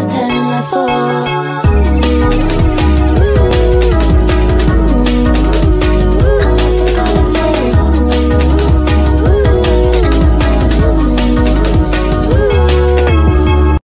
was ten last for.